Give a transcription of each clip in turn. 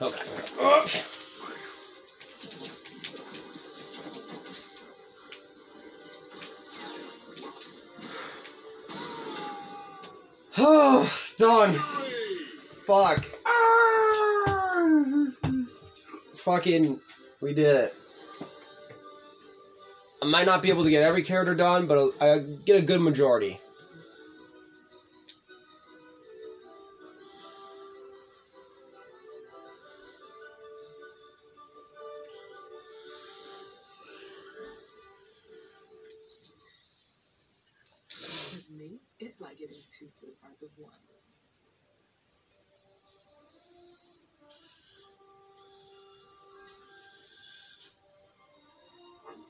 Okay. Oh, done. Fuck. Fucking, we did it. I might not be able to get every character done, but I get a good majority. It's like getting two for the price of one.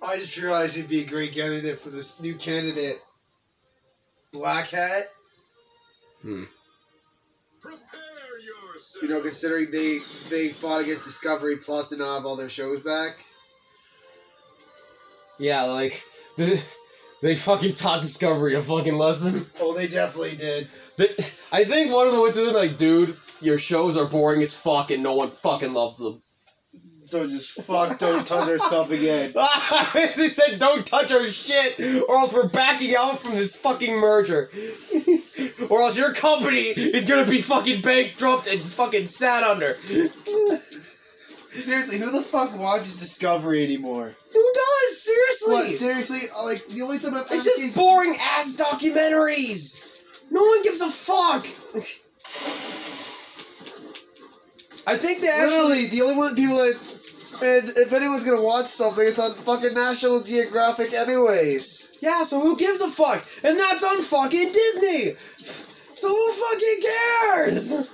I just realized he'd be a great candidate for this new candidate. Black Hat. Hmm. Prepare yourself. You know, considering they they fought against Discovery Plus and now have all their shows back. Yeah, like, they, they fucking taught Discovery a fucking lesson. Oh, they definitely did. They, I think one of them went to them like, dude, your shows are boring as fuck and no one fucking loves them. So just fuck, don't touch our stuff again. they said, don't touch our shit, or else we're backing out from this fucking merger. or else your company is gonna be fucking bankrupt and fucking sat under. Seriously, who the fuck watches Discovery anymore? Who does? Seriously? What, seriously? Uh, Like, the only time I've ever It's seen... just boring ass documentaries. No one gives a fuck. I think they actually. Literally, the only one people that... And if anyone's gonna watch something, it's on fucking National Geographic anyways. Yeah, so who gives a fuck? And that's on fucking Disney. So who fucking cares?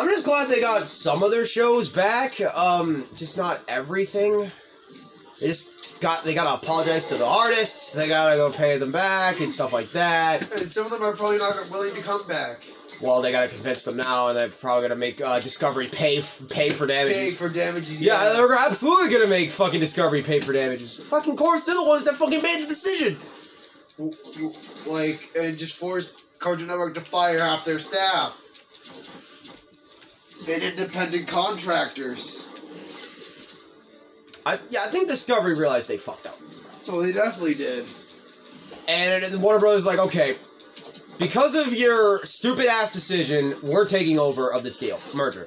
I'm just glad they got some of their shows back. Um, just not everything. They just, just got they gotta apologize to the artists. They gotta go pay them back and stuff like that. And some of them are probably not willing to come back. Well, they gotta convince them now, and they're probably gonna make uh, Discovery pay f- pay for damages. Pay for damages. yeah, they're absolutely gonna make fucking Discovery pay for damages. Fucking course, they're the ones that fucking made the decision. Like, and just force Cartoon Network to fire half their staff. And independent contractors. I yeah, I think Discovery realized they fucked up. Well, they definitely did. And Warner Brothers is like, okay, because of your stupid ass decision, we're taking over of this deal merger.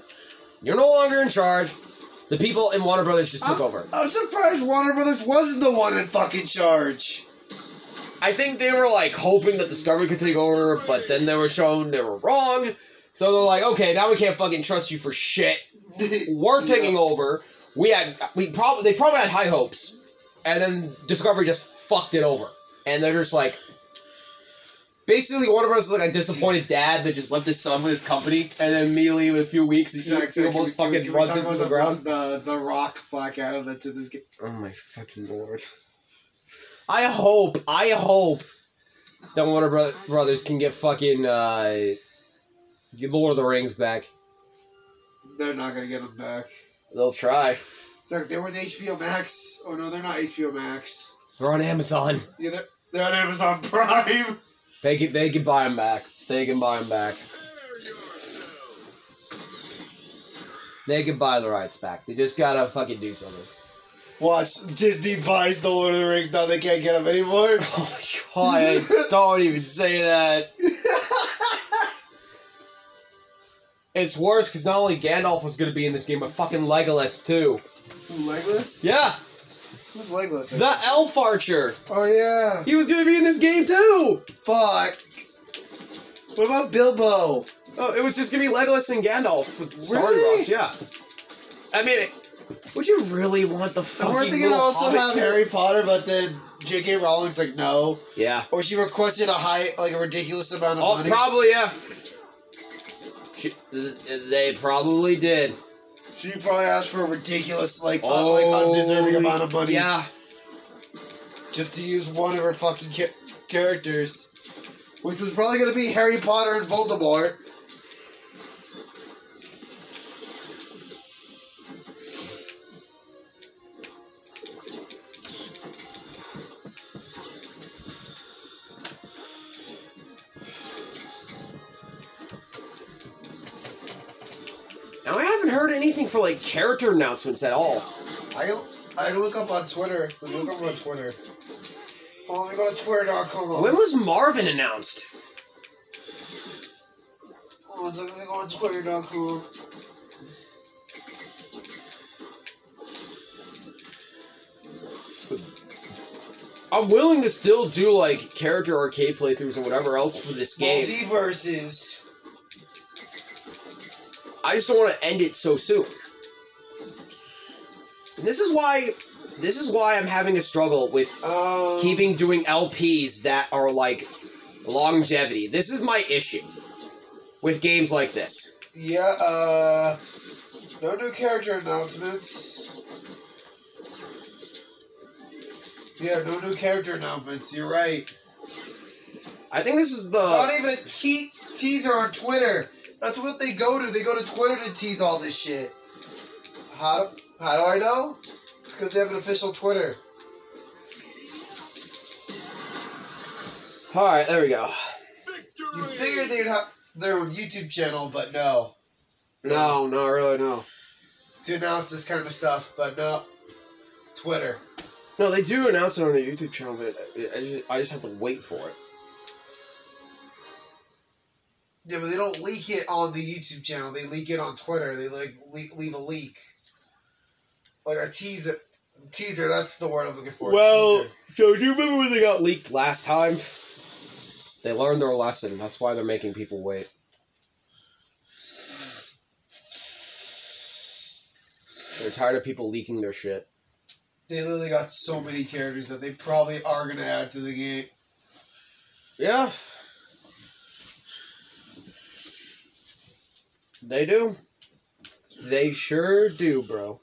You're no longer in charge. The people in Warner Brothers just took I'm, over. I'm surprised Warner Brothers wasn't the one in fucking charge. I think they were like hoping that Discovery could take over, but then they were shown they were wrong. So they're like, okay, now we can't fucking trust you for shit. We're taking over. We had we probably they probably had high hopes, and then Discovery just fucked it over. And they're just like, basically, Warner Bros. is like a disappointed dad that just left his son with his company, and then immediately in a few weeks, he's he Zach, almost can we- fucking can runs into about the ground. The, the Rock Black Adam that's in this game. Oh my fucking lord! I hope, I hope that Warner Bro- Brothers can get fucking uh, Lord of the Rings back. They're not gonna get them back. They'll try. Zach, they were with HBO Max. Oh no, they're not HBO Max. They're on Amazon. Yeah, they're, they're on Amazon Prime. They can they can buy them back. They can buy them back. They can buy the rights back. They just gotta fucking do something. Watch Disney buys the Lord of the Rings. Now they can't get them anymore. Oh my god! don't even say that. It's worse because not only Gandalf was gonna be in this game, but fucking Legolas too. Legless? Yeah, Who's Legless? the Elf Archer. oh yeah. He was gonna be in this game too. Fuck. What about Bilbo? Oh, it was just gonna be Legolas and Gandalf with Starry Really? Rocks. Yeah. I mean, would you really want the fucking weren't they gonna also hobbit have? Harry Potter, but then J.K. Rowling's like no, Yeah. or she requested a high, like a ridiculous amount of Oh, money. probably yeah. She, they probably did. she probably asked for a ridiculous, like, un- like oh, undeserving amount of money, Oh, Yeah. just to use one of her fucking cha- characters, which was probably gonna be Harry Potter and Voldemort. Heard anything for like character announcements at all. I I look up on Twitter. Look up on Twitter. On, let me go to twitter.com. When was Marvin announced? Oh, so let me go on twitter.com. I'm willing to still do like character arcade playthroughs and whatever else for this game. MultiVersus. I just don't want to end it so soon. And this is why this is why I'm having a struggle with Um, keeping doing LPs that are like longevity. This is my issue with games like this. Yeah, uh, no new character announcements. Yeah, no new character announcements. You're right. I think this is the Not even a te- teaser on Twitter. That's what they go to. They go to Twitter to tease all this shit. How do, how do I know? Because they have an official Twitter. All right, there we go. Victory! You figured they'd have their own YouTube channel, but no. No, no, really no. To announce this kind of stuff, but no. Twitter. No, they do announce it on their YouTube channel, but I just I just have to wait for it. Yeah, but they don't leak it on the YouTube channel. They leak it on Twitter. They like le- leave a leak, like a teaser. Teaser. That's the word I'm looking for. Well. Joe, do you remember when they got leaked last time? They learned their lesson. That's why they're making people wait. They're tired of people leaking their shit. they literally got so many characters that they probably are gonna add to the game. Yeah. They do. They sure do, bro.